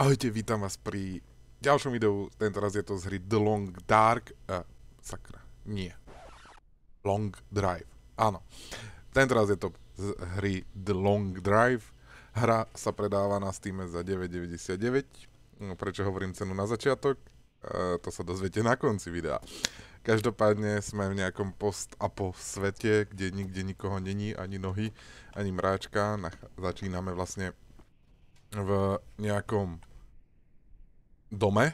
Ahojte, vítam vás pri ďalšom videu. Tentoraz je to z hry The Long Dark. Uh, sakra, nie. Long Drive. Áno. Tentoraz je to z hry The Long Drive. Hra sa predáva na Steam za 9,99. No, prečo hovorím cenu na začiatok? Uh, to sa dozviete na konci videa. Každopádne sme v nejakom post-apo svete, kde nikde nikoho není, ani nohy, ani mráčka. Nach- začíname vlastne v nejakom dome,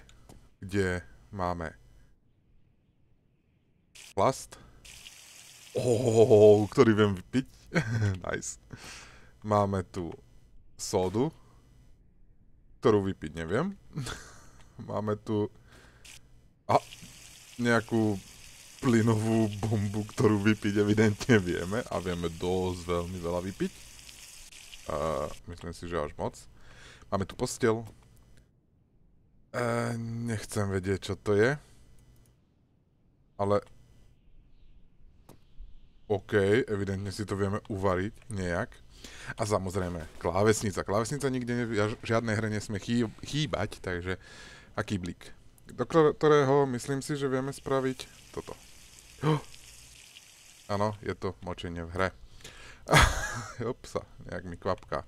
kde máme plast, oh, ktorý viem vypiť. nice. Máme tu sodu, ktorú vypiť neviem. máme tu a, nejakú plynovú bombu, ktorú vypiť evidentne vieme a vieme dosť veľmi veľa vypiť. Uh, myslím si, že až moc. Máme tu postel, E, nechcem vedieť, čo to je. Ale... OK, evidentne si to vieme uvariť nejak. A samozrejme, klávesnica. Klávesnica nikde ne, žiadnej hre nesmie chý, chýbať, takže aký blik. Do ktorého myslím si, že vieme spraviť toto. Áno, je to močenie v hre. Opsa, nejak mi kvapká.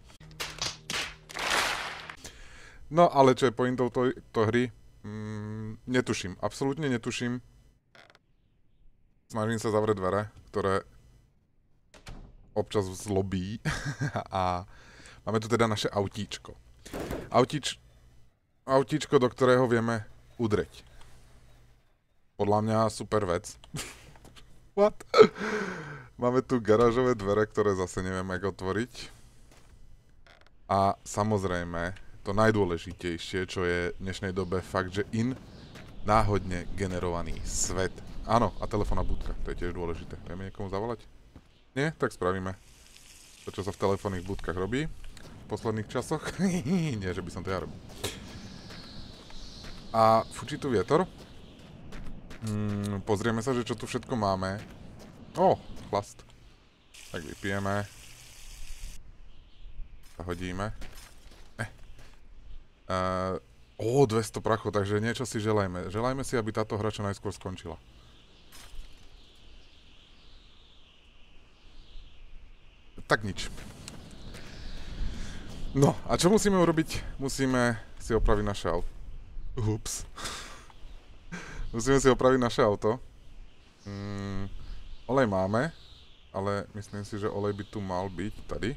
No ale čo je pointou to, to hry? Mm, netuším, absolútne netuším. Snažím sa zavrieť dvere, ktoré občas zlobí a máme tu teda naše autíčko. Autíč, autíčko, do ktorého vieme udreť. Podľa mňa super vec. What? Máme tu garážové dvere, ktoré zase neviem, ako otvoriť. A samozrejme, to najdôležitejšie, čo je v dnešnej dobe fakt, že in náhodne generovaný svet. Áno, a telefónna budka, to je tiež dôležité. Vieme niekomu zavolať? Nie? Tak spravíme. To, čo sa v telefónnych budkách robí v posledných časoch. Nie, že by som to ja robil. A fučí tu vietor. Hmm, pozrieme sa, že čo tu všetko máme. O, chlast. Tak vypijeme. Zahodíme. Uh, o, 200 prachov, takže niečo si želajme. Želajme si, aby táto hra čo najskôr skončila. Tak nič. No, a čo musíme urobiť? Musíme si opraviť naše auto. Ups. musíme si opraviť naše auto. Mm, olej máme, ale myslím si, že olej by tu mal byť tady.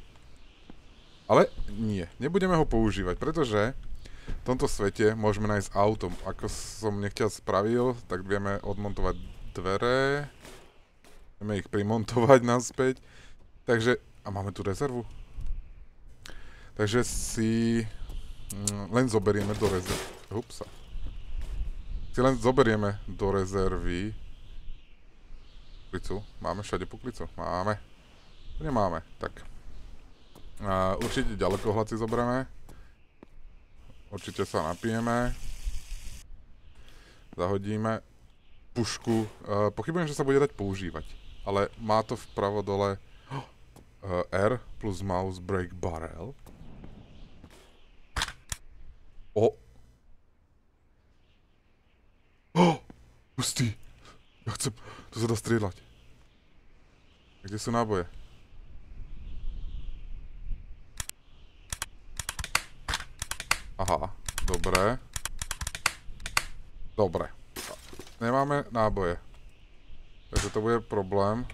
Ale nie, nebudeme ho používať, pretože v tomto svete môžeme nájsť auto. Ako som nechťa spravil, tak vieme odmontovať dvere. Vieme ich primontovať naspäť. Takže, a máme tu rezervu. Takže si mm, len zoberieme do rezervy. Upsa. Si len zoberieme do rezervy puklicu. Máme všade puklicu? Máme. Nemáme. Tak. A určite ďalekohľad si zoberieme. Určite sa napijeme. Zahodíme pušku. Uh, pochybujem, že sa bude dať používať. Ale má to vpravo dole uh, R plus mouse break barrel. O! Oh! Pustý! Ja chcem... To sa dá strieľať. Kde sú náboje? Aha, dobré. Dobre. Nemáme náboje. Takže to bude problém.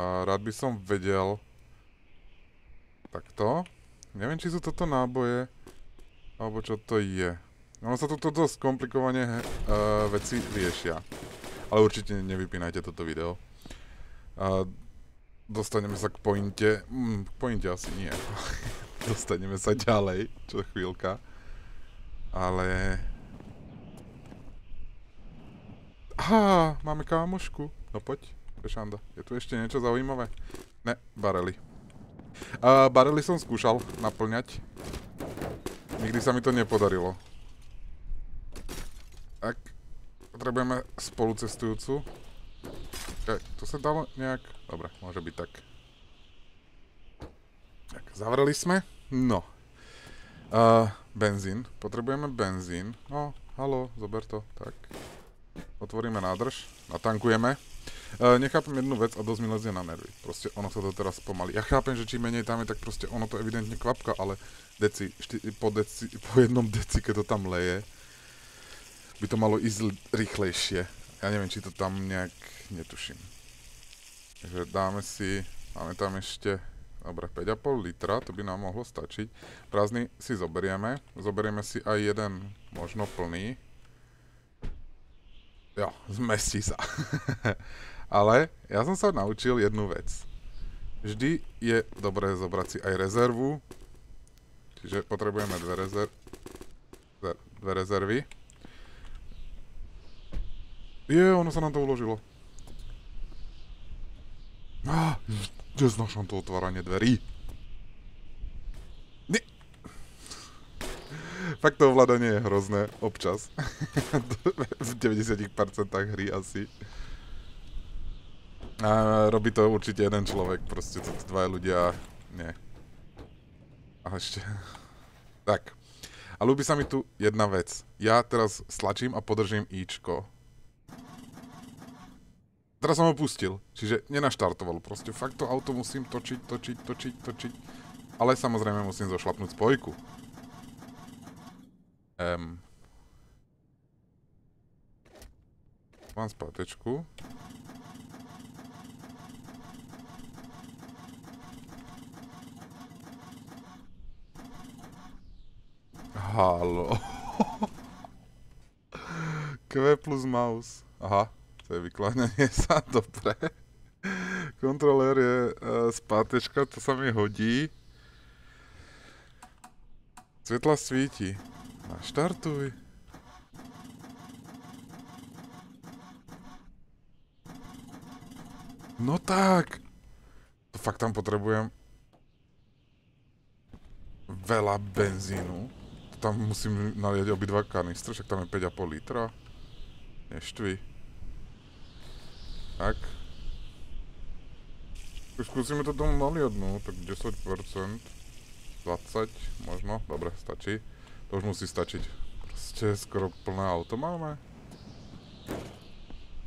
Rád by som vedel... Takto. Neviem, či sú toto náboje, alebo čo to je. Ono sa tu dosť komplikovane uh, veci riešia. Ale určite nevypínajte toto video. Uh, dostaneme sa k pointe. Mm, k pointe asi nie. Dostaneme sa ďalej, čo chvíľka. Ale... Aha, máme kámošku. No poď, Pešanda. Je tu ešte niečo zaujímavé? Ne, barely. Uh, barely som skúšal naplňať. Nikdy sa mi to nepodarilo. Tak, potrebujeme spolucestujúcu. Okay, to sa dalo nejak... Dobre, môže byť tak. Zavreli sme. No. Uh, benzín. Potrebujeme benzín. No, halo, zober to. Tak. Otvoríme nádrž. Natankujeme. Uh, nechápem jednu vec a dosť mi lezie na nervy. Proste ono sa to teraz pomalí. Ja chápem, že čím menej tam je, tak proste ono to evidentne kvapka, ale deci, šty, po, deci, po jednom deci, keď to tam leje, by to malo ísť rýchlejšie. Ja neviem, či to tam nejak netuším. Takže dáme si, máme tam ešte, dobre, 5,5 litra, to by nám mohlo stačiť. Prázdny si zoberieme, zoberieme si aj jeden, možno plný. Jo, zmestí sa. Ale ja som sa naučil jednu vec. Vždy je dobré zobrať si aj rezervu, čiže potrebujeme dve, rezer- dve- rezervy. Je, ono sa nám to uložilo. Á, kde znašam to otváranie dverí? Nie. Fakt to ovládanie je hrozné, občas. v 90% hry asi. A robí to určite jeden človek, proste to dva ľudia, nie. A ešte... Tak. A ľúbi sa mi tu jedna vec. Ja teraz stlačím a podržím Ičko. Teraz som ho pustil, čiže nenaštartoval. Proste fakt to auto musím točiť, točiť, točiť, točiť. Ale samozrejme musím zošlapnúť spojku. Um. Mám spátečku. Halo. Q plus mouse. Aha, to je vykláňanie sa, dobre. Kontrolér je uh, spátečka, to sa mi hodí. Svetla svíti. Naštartuj. No tak. To fakt tam potrebujem veľa benzínu. Tam musím naliať obidva kanistre, však tam je 5,5 litra. Neštvi. Tak. Tak skúsime to tomu naliadnúť, tak 10%. 20 možno, dobre, stačí. To už musí stačiť. Proste skoro plné auto máme.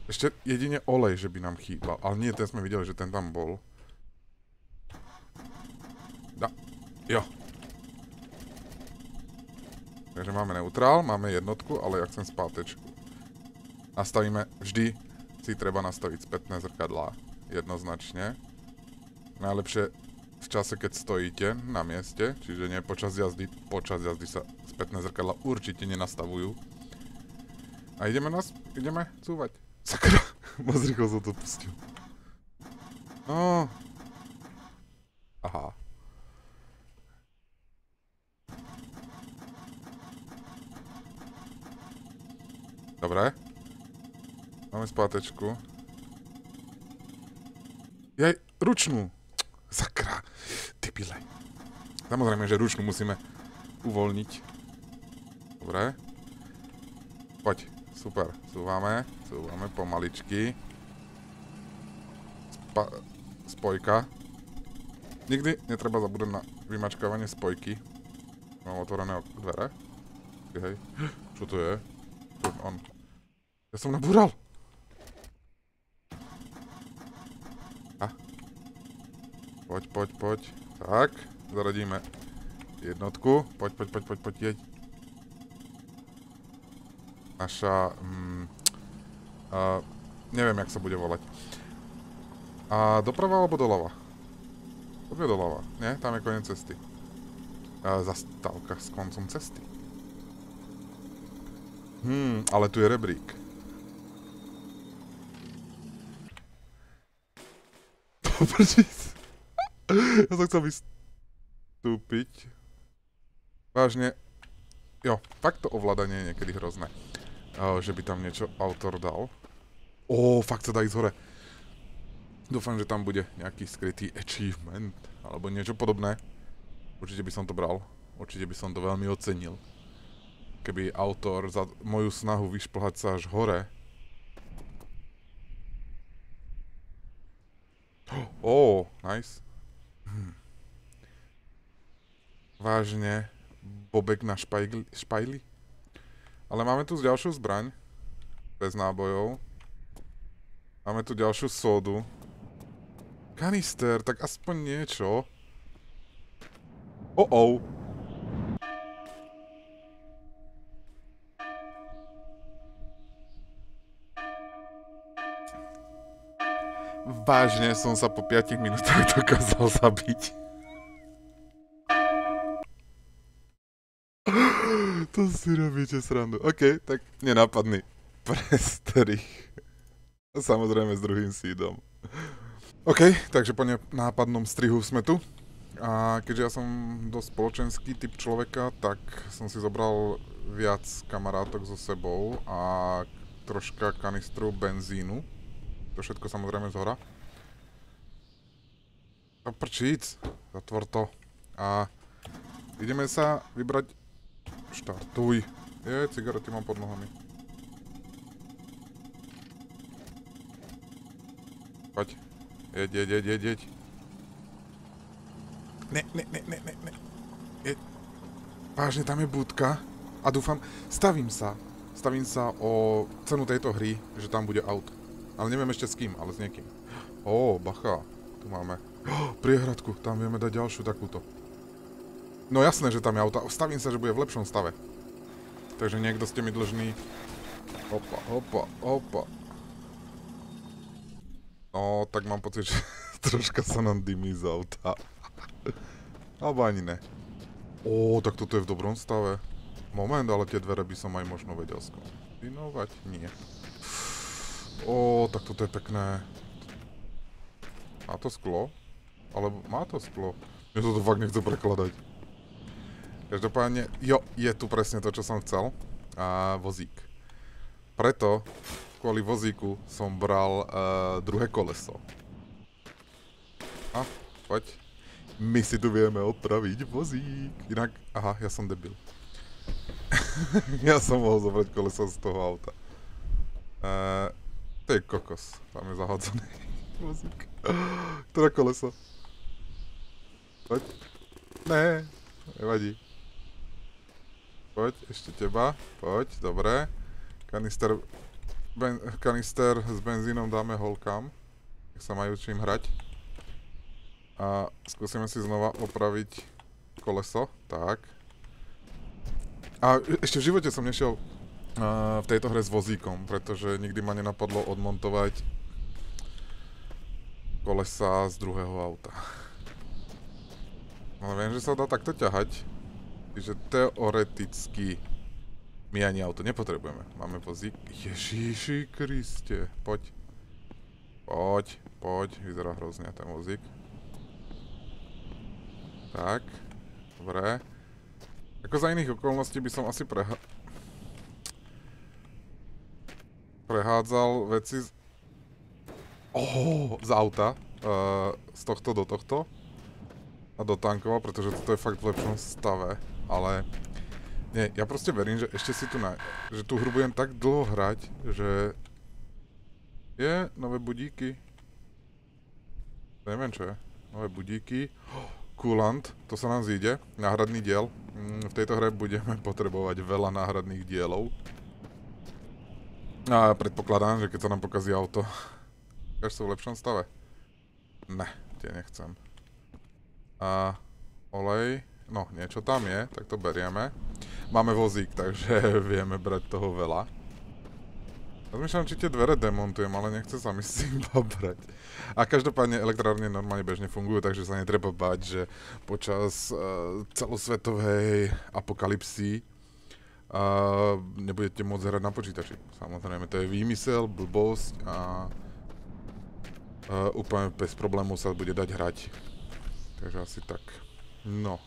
Ešte jedine olej, že by nám chýbal. Ale nie, ten sme videli, že ten tam bol. Da. Jo. Takže máme neutrál, máme jednotku, ale ja chcem spátečku. Nastavíme, vždy si treba nastaviť spätné zrkadlá. Jednoznačne. Najlepšie v čase, keď stojíte na mieste, čiže nie počas jazdy, počas jazdy sa spätné zrkadla určite nenastavujú. A ideme nás, ideme cúvať. Sakra, moc rýchlo som to pustil. No. Aha. Dobre. Máme spátečku. Jaj, ručnú. Sakra. Ty pile. Samozrejme, že ručnú musíme uvoľniť. Dobre. Poď. Super. Súvame. Súvame pomaličky. Spa spojka. Nikdy netreba zabúdať na vymačkávanie spojky. Mám otvorené dvere. Hej. Čo to je? On. Ja som nabúral. A? Poď, poď. Tak, zaradíme jednotku. Poď, poď, poď, poď, poď, jeď. Naša... Mm, uh, neviem, jak sa bude volať. A doprava alebo doľava? Poďme doľava. Nie, tam je koniec cesty. A zastávka s koncom cesty. Hmm, ale tu je rebrík. Poprčiť. ja som chcel vystúpiť. Vážne. Jo, to ovládanie je niekedy hrozné. Uh, že by tam niečo autor dal. Ó, fakt sa dá ísť hore. Dúfam, že tam bude nejaký skrytý achievement, alebo niečo podobné. Určite by som to bral. Určite by som to veľmi ocenil. Keby autor za moju snahu vyšplhať sa až hore. Ó, oh, nice. Hm. Vážne, Bobek na špajli, špajli. Ale máme tu ďalšiu zbraň. Bez nábojov. Máme tu ďalšiu sodu. Kanister, tak aspoň niečo. Oh oh. Vážne som sa po 5 minútach dokázal zabiť. To si robíte srandu. OK, tak nenápadný. Presterich. Samozrejme s druhým sídom. OK, takže po nápadnom strihu sme tu. A keďže ja som dosť spoločenský typ človeka, tak som si zobral viac kamarátok so sebou a troška kanistru benzínu to všetko samozrejme z hora. Prčíc, zatvor to. A ideme sa vybrať... Štartuj. Je, cigarety mám pod nohami. Poď. Jeď, jeď, jeď, jeď, jeď. Ne, ne, ne, ne, ne, ne. Je... Vážne, tam je budka. A dúfam, stavím sa. Stavím sa o cenu tejto hry, že tam bude auto. Ale neviem ešte s kým, ale s niekým. Ó, bacha, tu máme. Oh, priehradku, tam vieme dať ďalšiu takúto. No jasné, že tam je auto. Stavím sa, že bude v lepšom stave. Takže niekto ste mi dlžný. Opa, opa, opa. No, tak mám pocit, že troška sa nám dymí z auta. Alebo ani ne. Ó, tak toto je v dobrom stave. Moment, ale tie dvere by som aj možno vedel skombinovať. Nie. Ó, tak toto je pekné. Má to sklo? Alebo má to sklo? Mne to fakt nechce prekladať. Každopádne, jo, je tu presne to, čo som chcel. A vozík. Preto, kvôli vozíku, som bral uh, druhé koleso. A, poď. My si tu vieme opraviť vozík. Inak, aha, ja som debil. ja som mohol zobrať koleso z toho auta. Uh, Ty kokos, tam je zahodzený vozík. Teda koleso. Poď. Ne, nevadí. Poď, ešte teba. Poď, dobre. Kanister, ben, kanister s benzínom dáme holkám. Nech sa majú čím hrať. A skúsime si znova opraviť koleso. Tak. A ešte v živote som nešiel v tejto hre s vozíkom, pretože nikdy ma nenapadlo odmontovať kolesa z druhého auta. Ale viem, že sa dá takto ťahať, že teoreticky my ani auto nepotrebujeme. Máme vozík. Ježiši Kriste, poď. Poď, poď, vyzerá hrozne ten vozík. Tak, dobre. Ako za iných okolností by som asi preha prehádzal veci z... Oh, z auta. Uh, z tohto do tohto. A do tankova, pretože toto je fakt v lepšom stave. Ale... Nie, ja proste verím, že ešte si tu na... Že tú hru budem tak dlho hrať, že... Je, nové budíky. Neviem čo je. Nové budíky. Coolant, to sa nám zíde. Náhradný diel. Mm, v tejto hre budeme potrebovať veľa náhradných dielov. A predpokladám, že keď sa nám pokazí auto, až sú v lepšom stave. Ne, tie nechcem. A olej, no niečo tam je, tak to berieme. Máme vozík, takže vieme brať toho veľa. Rozmýšľam, či tie dvere demontujem, ale nechce sa mi s tým pobrať. A každopádne elektrárne normálne bežne fungujú, takže sa netreba bať, že počas uh, celosvetovej apokalipsy a nebudete môcť hrať na počítači. Samozrejme, to je výmysel, blbosť a, a úplne bez problémov sa bude dať hrať. Takže asi tak. No.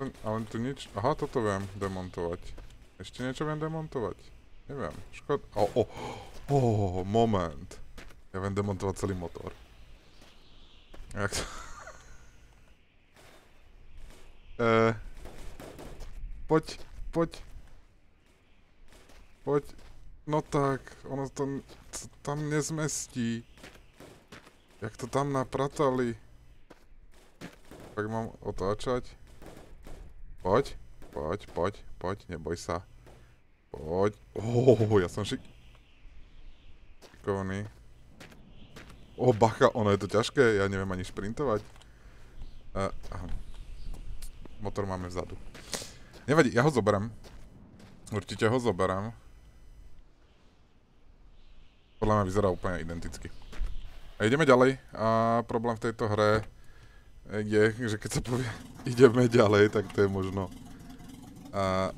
Ale tu nič... Aha, toto viem demontovať. Ešte niečo viem demontovať. Neviem. Škod... O, oh, oh, moment. Ja viem demontovať celý motor. Jak to... eh, poď poď. Poď. No tak, ono to tam nezmestí. Jak to tam napratali. Tak mám otáčať. Poď, poď, poď, poď, neboj sa. Poď. Oh, ja som šik... Šikovný. O, bacha, ono je to ťažké, ja neviem ani šprintovať. Uh, aha. Motor máme vzadu. Nevadí, ja ho zoberám. Určite ho zoberám. Podľa mňa vyzerá úplne identicky. A ideme ďalej. A problém v tejto hre je, že keď sa povie ideme ďalej, tak to je možno a,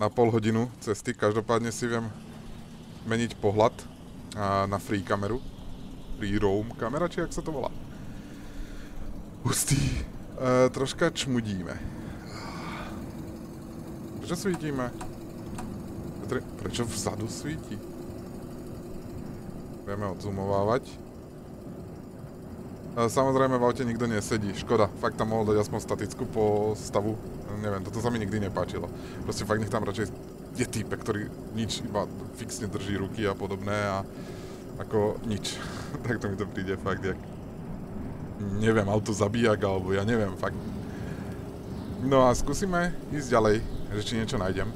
na pol hodinu cesty. Každopádne si viem meniť pohľad a, na free kameru. Free roam kamera, či jak sa to volá. Hustý. E, troška čmudíme. Prečo svítime? Pre, prečo vzadu svíti? Vieme odzumovávať. Samozrejme v aute nikto nesedí, škoda, fakt tam mohol dať aspoň statickú postavu, neviem, toto sa mi nikdy nepáčilo. Proste fakt nech tam radšej je týpe, ktorý nič, iba fixne drží ruky a podobné a ako nič. tak to mi to príde fakt jak neviem, auto zabíjak, alebo ja neviem, fakt. No a skúsime ísť ďalej, že či niečo nájdem.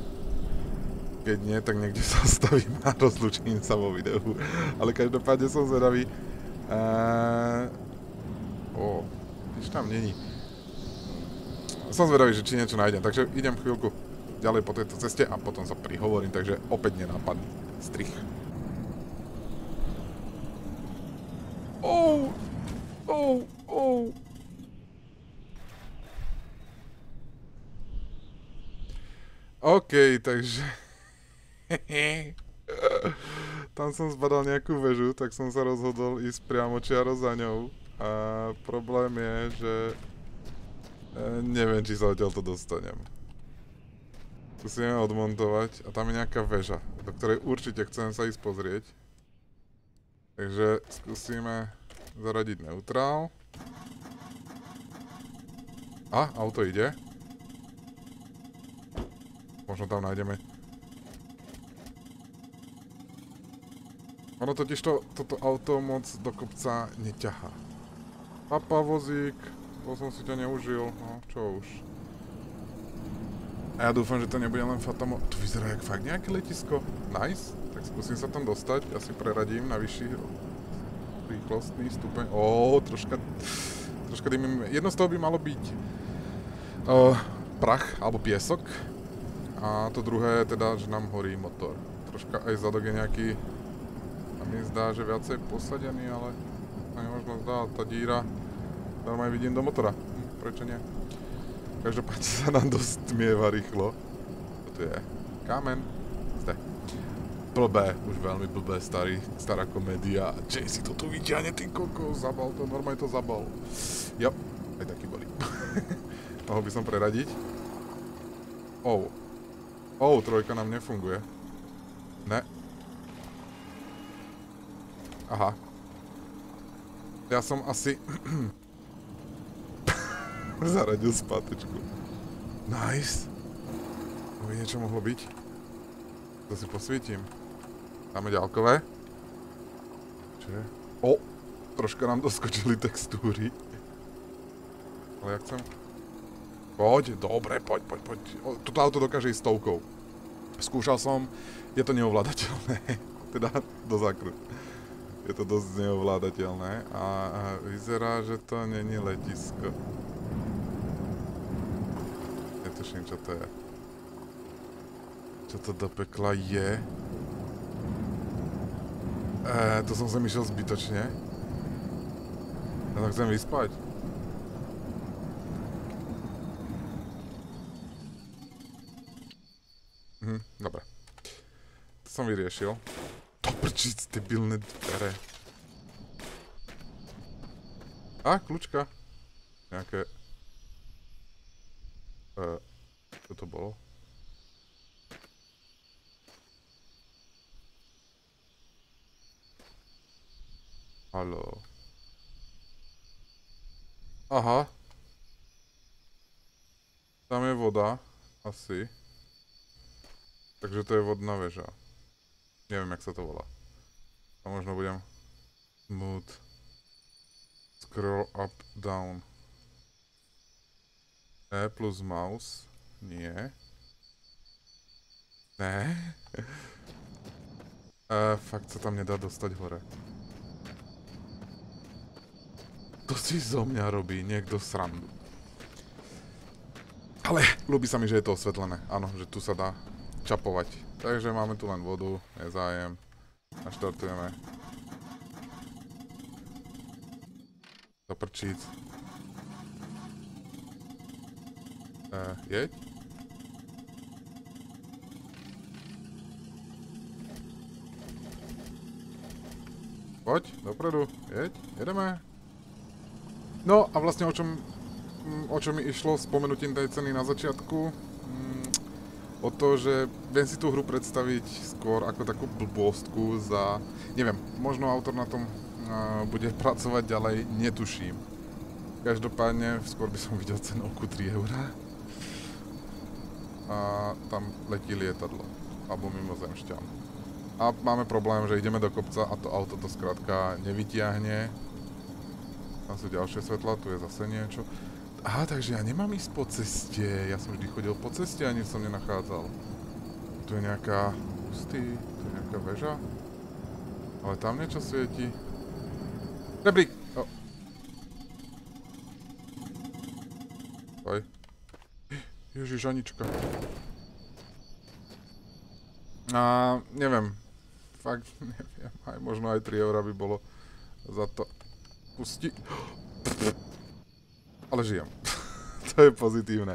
Keď nie, tak niekde sa stavím a rozlučím sa vo videu. Ale každopádne som zvedavý. Eee, O, nič tam není. Som zvedavý, že či niečo nájdem, takže idem chvíľku ďalej po tejto ceste a potom sa prihovorím, takže opäť nenápadný strich. Oh, oh, oh. OK, takže... Tam som zbadal nejakú väžu, tak som sa rozhodol ísť priamo čiaro za ňou. A problém je, že e, neviem, či sa odtiaľ to dostanem. Skúsime odmontovať a tam je nejaká väža, do ktorej určite chcem sa ísť pozrieť. Takže skúsime zaradiť neutrál. A, auto ide. Možno tam nájdeme Ono totiž to, toto auto moc do kopca neťahá. Papa vozík, bol som si ťa neužil, no čo už. A ja dúfam, že to nebude len Fatamo... To vyzerá jak fakt nejaké letisko. Nice. Tak skúsim sa tam dostať, ja si preradím na vyšší rýchlostný stupeň. Ó, troška... Troška dymím. Jedno z toho by malo byť uh, prach alebo piesok. A to druhé je teda, že nám horí motor. Troška aj zadok je nejaký... A mi zdá, že viacej posadený, ale možno zdá, tá díra, aj vidím do motora. Hm, prečo nie? Každopádne sa nám dosť tmieva rýchlo. To tu je kamen. Zde. Blbé, už veľmi blbé, starý, stará komédia. Jay si to tu vyťahne, ty koko, zabal to, normálne to zabal. Jo, aj taký boli. Mohol by som preradiť? Oh. Oh, trojka nám nefunguje. Ne. Aha, ja som asi... Zaradil spátečku. Nice. To by niečo mohlo byť. To si posvietim. Dáme ďalkové. Čo? O! Troška nám doskočili textúry. Ale ja chcem... Poď, dobre, poď, poď, poď. O, toto auto dokáže ísť stovkou. Skúšal som, je to neovládateľné. teda do zákrut je to dosť neovládateľné a, vyzerá, že to není letisko. Netuším, čo to je. Čo to do pekla je? E, to som sem išiel zbytočne. Ja to chcem vyspať. Mhm, dobre. To som vyriešil. To prčiť, debilné dvere. A, kľúčka. Nejaké... Uh, čo to bolo? Haló. Aha. Tam je voda, asi. Takže to je vodná väža. Neviem, jak sa to volá. A možno budem smooth scroll up, down. E plus mouse. Nie. Ne. E, fakt sa tam nedá dostať hore. To si zo mňa robí niekto srandu. Ale ľúbi sa mi, že je to osvetlené. Áno, že tu sa dá čapovať. Takže máme tu len vodu, nezájem. A štartujeme. Zaprčíc. E, jeď. Poď, dopredu, jeď, jedeme. No a vlastne o čom, o čom mi išlo spomenutím tej ceny na začiatku, o to, že viem si tú hru predstaviť skôr ako takú blbostku za, neviem, možno autor na tom uh, bude pracovať ďalej, netuším. Každopádne skôr by som videl cenovku 3 eurá. A tam letí lietadlo, alebo mimozemšťan. A máme problém, že ideme do kopca a to auto to skrátka nevytiahne. Tam sú ďalšie svetla, tu je zase niečo. Aha, takže ja nemám ísť po ceste. Ja som vždy chodil po ceste a nič som nenachádzal. Tu je nejaká... Pustý, tu je nejaká väža. Ale tam niečo svieti. Rebrík! Oh. Oj. Ježiš, Anička. A neviem, fakt neviem, aj možno aj 3 eurá by bolo za to pusti. Ale žijem. to je pozitívne.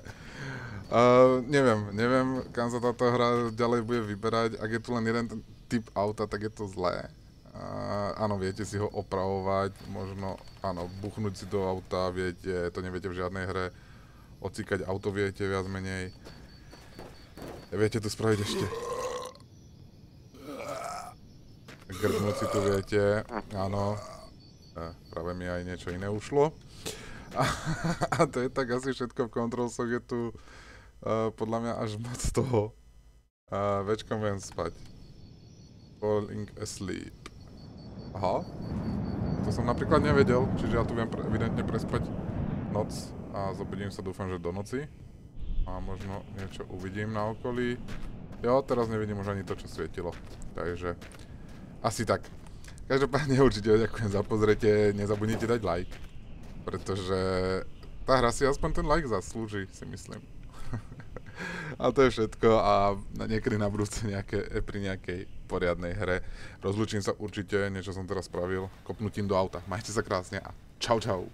Uh, neviem, neviem, kam sa táto hra ďalej bude vyberať. Ak je tu len jeden typ auta, tak je to zlé. Uh, áno, viete si ho opravovať, možno, áno, buchnúť si do auta, viete, to neviete v žiadnej hre. Ocíkať auto viete viac menej. Viete to spraviť ešte Grdnúť si tu viete, áno. E, práve mi aj niečo iné ušlo. A, a to je tak asi všetko v kontrolsoch, je tu uh, podľa mňa až moc toho. Uh, večkom viem spať. Falling asleep. Aha. To som napríklad nevedel, čiže ja tu viem pre, evidentne prespať noc a zobudím sa dúfam, že do noci. A možno niečo uvidím na okolí. Jo, teraz nevidím už ani to, čo svietilo. Takže asi tak. Každopádne určite ďakujem za pozretie, nezabudnite dať like, pretože tá hra si aspoň ten like zaslúži, si myslím. a to je všetko a niekedy na budúce nejaké, pri nejakej poriadnej hre. Rozlučím sa určite, niečo som teraz spravil, kopnutím do auta. Majte sa krásne a čau čau.